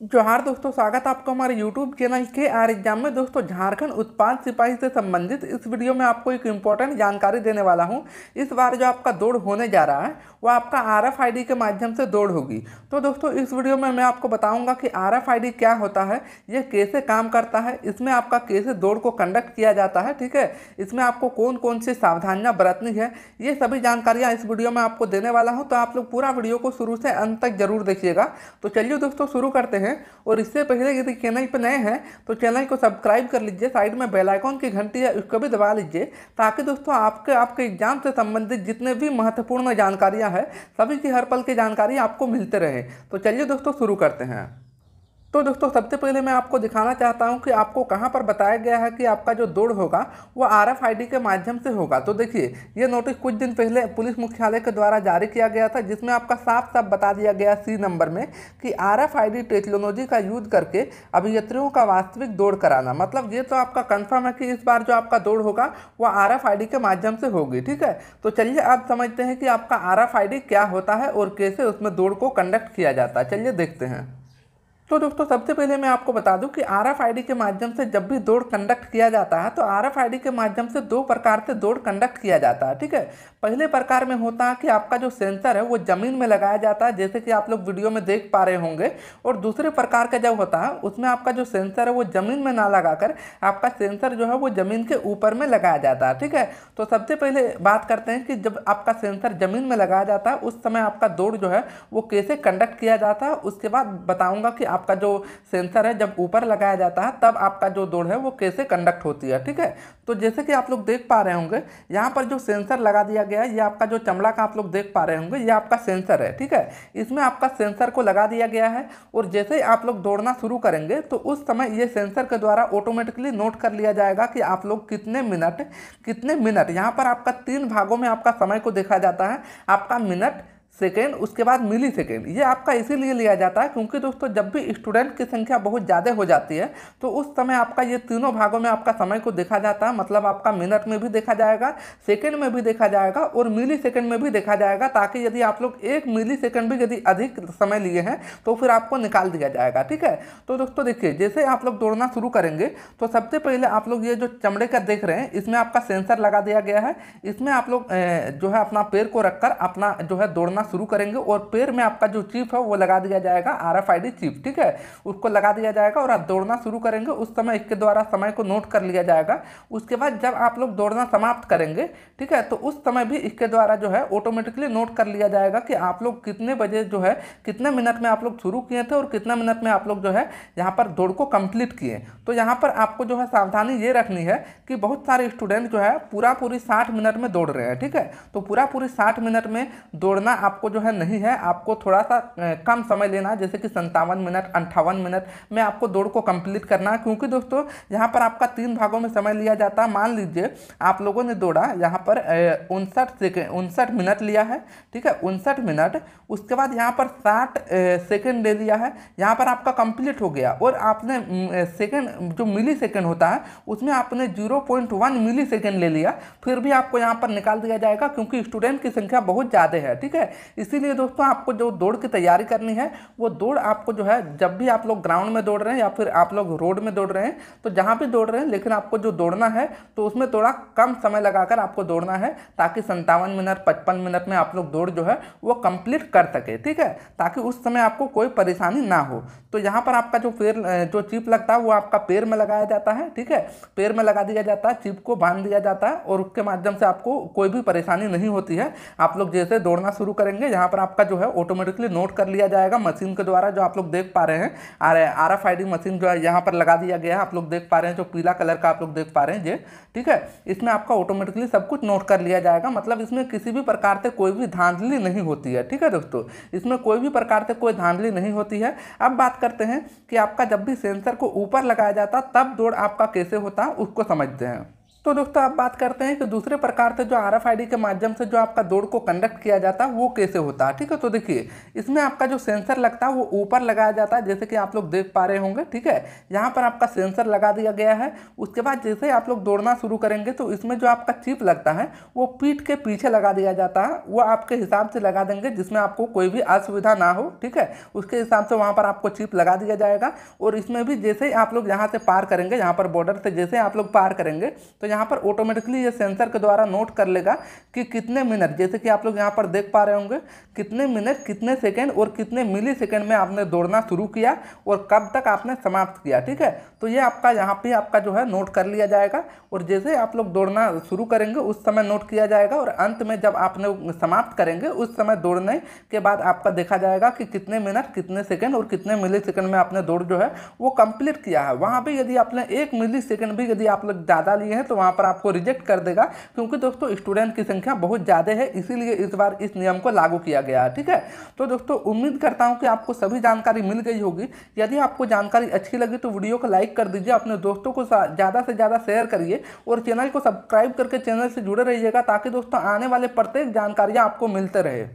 जोहार दोस्तों, स्वागत आपका हमारे YouTube चैनल के आर एग्ज़ाम में। दोस्तों, झारखंड उत्पाद सिपाही से संबंधित इस वीडियो में आपको एक इम्पोर्टेंट जानकारी देने वाला हूँ। इस बार जो आपका दौड़ होने जा रहा है, वो आपका आर एफ़ के माध्यम से दौड़ होगी। तो दोस्तों, इस वीडियो में मैं आपको बताऊँगा कि आर एफ़ क्या होता है ये कैसे काम करता है, इसमें आपका कैसे दौड़ को कंडक्ट किया जाता है, ठीक है? इसमें आपको कौन कौन सी सावधानियाँ बरतनी है, ये सभी जानकारियाँ इस वीडियो में आपको देने वाला हूँ। तो आप लोग पूरा वीडियो को शुरू से अंत तक ज़रूर देखिएगा। तो चलिए दोस्तों, शुरू करते हैं। और इससे पहले यदि चैनल पर नए हैं तो चैनल को सब्सक्राइब कर लीजिए साइड में बेलाइकॉन की घंटी है, उसको भी दबा लीजिए, ताकि दोस्तों आपके आपके एग्ज़ाम से संबंधित जितने भी महत्वपूर्ण जानकारियाँ हैं, सभी की हर पल की जानकारी आपको मिलते रहे। तो चलिए दोस्तों शुरू करते हैं। तो दोस्तों, सबसे पहले मैं आपको दिखाना चाहता हूँ कि आपको कहाँ पर बताया गया है कि आपका जो दौड़ होगा, वो आर एफ़ के माध्यम से होगा। तो देखिए, ये नोटिस कुछ दिन पहले पुलिस मुख्यालय के द्वारा जारी किया गया था, जिसमें आपका साफ़ साफ़ बता दिया गया सी नंबर में कि आर एफ़ टेक्नोलॉजी का यूज़ करके अभियत्रियों का वास्तविक दौड़ कराना। मतलब ये तो आपका कन्फर्म है कि इस बार जो आपका दौड़ होगा, वो आर एफ़ के माध्यम से होगी, ठीक है? तो चलिए आप समझते हैं कि आपका आर एफ़ क्या होता है और कैसे उसमें दौड़ को कंडक्ट किया जाता है। चलिए देखते हैं। तो दोस्तों, सबसे पहले मैं आपको बता दूँ कि आर एफ़ के माध्यम से जब भी दौड़ कंडक्ट किया जाता है तो आर एफ़ के माध्यम से दो प्रकार से दौड़ कंडक्ट किया जाता है, ठीक है? पहले प्रकार में होता है कि आपका जो सेंसर है, वो ज़मीन में लगाया जाता है, जैसे कि आप लोग वीडियो में देख पा रहे होंगे। और दूसरे प्रकार का जब होता है, उसमें आपका जो सेंसर है, वो ज़मीन में ना लगाकर आपका सेंसर जो है, वो ज़मीन के ऊपर में लगाया जाता है, ठीक है? तो सबसे पहले बात करते हैं कि जब आपका सेंसर ज़मीन में लगाया जाता है, उस समय आपका दौड़ जो है, वो कैसे कंडक्ट किया जाता है, उसके बाद बताऊँगा कि आपका जो सेंसर है, जब ऊपर लगाया जाता है, तब आपका जो दौड़ है, वो कैसे कंडक्ट होती है, ठीक है? तो जैसे कि आप लोग देख पा रहे होंगे, यहाँ पर जो सेंसर लगा दिया गया है, ये आपका जो चमड़ा का आप लोग देख पा रहे होंगे, ये आपका सेंसर है, ठीक है? इसमें आपका सेंसर को लगा दिया गया है, और जैसे ही आप लोग दौड़ना शुरू करेंगे तो उस समय ये सेंसर के द्वारा ऑटोमेटिकली नोट कर लिया जाएगा कि आप लोग कितने मिनट कितने मिनट यहाँ पर आपका तीन भागों में आपका समय को देखा जाता है, आपका मिनट सेकेंड, उसके बाद मिली सेकेंड। ये आपका इसीलिए लिया जाता है क्योंकि दोस्तों, जब भी स्टूडेंट की संख्या बहुत ज़्यादा हो जाती है तो उस समय आपका ये तीनों भागों में आपका समय को देखा जाता है। मतलब आपका मिनट में भी देखा जाएगा, सेकेंड में भी देखा जाएगा और मिली सेकेंड में भी देखा जाएगा, ताकि यदि आप लोग एक मिली सेकेंड भी यदि अधिक समय लिए हैं तो फिर आपको निकाल दिया जाएगा, ठीक है? तो दोस्तों, देखिए, जैसे आप लोग दौड़ना शुरू करेंगे तो सबसे पहले आप लोग ये जो चमड़े का देख रहे हैं, इसमें आपका सेंसर लगा दिया गया है। इसमें आप लोग जो है अपना पैर को रखकर अपना जो है दौड़ना शुरू करेंगे और पैर में आपका जो चिप है वो लगा दिया जाएगा R F I D chip ठीक है? उसको लगा दिया जाएगा और आप दौड़ना शुरू करेंगे। उस समय इसके द्वारा समय को नोट कर लिया जाएगा। उसके बाद जब आप लोग दौड़ना समाप्त करेंगे, ठीक है तो उस समय भी इसके द्वारा जो है ऑटोमेटिकली नोट कर लिया जाएगा कि आप लोग कितने बजे जो है, कितने मिनट में आप लोग शुरू किए थे और कितना मिनट में आप लोग जो है यहाँ पर दौड़ को कंप्लीट किए। तो यहाँ पर आपको जो है सावधानी ये रखनी है कि बहुत सारे स्टूडेंट जो है पूरा पूरी साठ मिनट में दौड़ रहे हैं, ठीक है? तो पूरा पूरी साठ मिनट में दौड़ना आपको जो है नहीं है, आपको थोड़ा सा कम समय लेना है, जैसे कि संतावन मिनट, अंठावन मिनट, में आपको दौड़ को कंप्लीट करना है। क्योंकि दोस्तों, यहाँ पर आपका तीन भागों में समय लिया जाता है। मान लीजिए, आप लोगों ने दौड़ा, यहाँ पर उनसठ सेकेंड उनसठ मिनट लिया है, ठीक है? उनसठ मिनट, उसके बाद यहाँ पर साठ सेकेंड ले लिया है, यहाँ पर आपका कंप्लीट हो गया। और आपने सेकेंड, जो मिली सेकेंड होता है, उसमें आपने zero point one millisecond ले लिया, फिर भी आपको यहाँ पर निकाल दिया जाएगा, क्योंकि स्टूडेंट की संख्या बहुत ज़्यादा है, ठीक है? इसीलिए दोस्तों आपको जो दौड़ की तैयारी करनी है, वो दौड़ आपको जो है, जब भी आप लोग ग्राउंड में दौड़ रहे हैं या फिर आप लोग रोड में दौड़ रहे हैं तो जहाँ भी दौड़ रहे हैं, लेकिन आपको जो दौड़ना है तो उसमें थोड़ा कम समय लगाकर आपको दौड़ना है, ताकि संतावन मिनट, पचपन मिनट में आप लोग दौड़ जो है, वो कंप्लीट कर सके, ठीक है? ताकि उस समय आपको कोई परेशानी ना हो। तो यहाँ पर आपका जो पैर जो चिप लगता है, वो आपका पैर में लगाया जाता है, ठीक है? पैर में लगा दिया जाता है, चिप को बाँध दिया जाता है, और उसके माध्यम से आपको कोई भी परेशानी नहीं होती है। आप लोग जैसे दौड़ना शुरू करेंगे यहाँ पर आपका जो है ऑटोमेटिकली नोट कर लिया जाएगा मशीन के द्वारा, जो आप लोग देख पा रहे हैं। आर एफ़ मशीन जो है, यहाँ पर लगा दिया गया है, आप लोग देख पा रहे हैं, जो पीला कलर का आप लोग देख पा रहे हैं, ये, ठीक है? इसमें आपका ऑटोमेटिकली सब कुछ नोट कर लिया जाएगा मतलब इसमें किसी भी प्रकार से कोई भी धांधली नहीं होती है, ठीक है दोस्तों? इसमें कोई भी प्रकार से कोई धांधली नहीं होती है। अब बात करते हैं कि आपका जब भी सेंसर को ऊपर लगाया जाता, तब दौड़ आपका कैसे होता, उसको समझते हैं। तो दोस्तों, आप बात करते हैं कि दूसरे प्रकार से जो आर एफ़ आई डी के माध्यम से जो आपका दौड़ को कंडक्ट किया जाता है वो कैसे होता? है ठीक है तो देखिए, इसमें आपका जो सेंसर लगता है, वो ऊपर लगाया जाता है, जैसे कि आप लोग देख पा रहे होंगे, ठीक है? यहाँ पर आपका सेंसर लगा दिया गया है, उसके बाद जैसे आप लोग दौड़ना शुरू करेंगे तो इसमें जो आपका चिप लगता है, वो पीठ के पीछे लगा दिया जाता है, वो आपके हिसाब से लगा देंगे, जिसमें आपको कोई भी असुविधा ना हो, ठीक है? उसके हिसाब से वहाँ पर आपको चिप लगा दिया जाएगा, और इसमें भी जैसे ही आप लोग यहाँ से पार करेंगे, यहाँ पर बॉर्डर से जैसे आप लोग पार करेंगे तो यहाँ पर ऑटोमेटिकली ये सेंसर के द्वारा नोट कर लेगा कि कितने मिनट जैसे कि आप लोग यहाँ पर देख पा रहे होंगे, कितने मिनट कितने सेकंड और कितने मिली सेकेंड में आपने दौड़ना शुरू किया और कब तक आपने समाप्त किया, ठीक है? तो ये आपका यहाँ पे आपका जो है नोट कर लिया जाएगा और जैसे आप लोग दौड़ना शुरू करेंगे, उस समय नोट किया जाएगा और अंत में जब आपने समाप्त करेंगे, उस समय दौड़ने के बाद आपका देखा जाएगा कि कितने मिनट कितने सेकेंड और कितने मिली सेकेंड में आपने दौड़ जो है वो कंप्लीट किया है। वहाँ पर यदि आपने एक मिली सेकेंड भी यदि आप लोग ज़्यादा लिए हैं तो वहाँ पर आपको रिजेक्ट कर देगा, क्योंकि दोस्तों स्टूडेंट की संख्या बहुत ज़्यादा है, इसीलिए इस बार इस नियम को लागू किया गया है, ठीक है? तो दोस्तों उम्मीद करता हूँ कि आपको सभी जानकारी मिल गई होगी। यदि आपको जानकारी अच्छी लगी तो वीडियो को लाइक कर दीजिए, अपने दोस्तों को ज़्यादा से ज़्यादा शेयर करिए और चैनल को सब्सक्राइब करके चैनल से जुड़े रहिएगा, ताकि दोस्तों आने वाले प्रत्येक जानकारियाँ आपको मिलते रहे।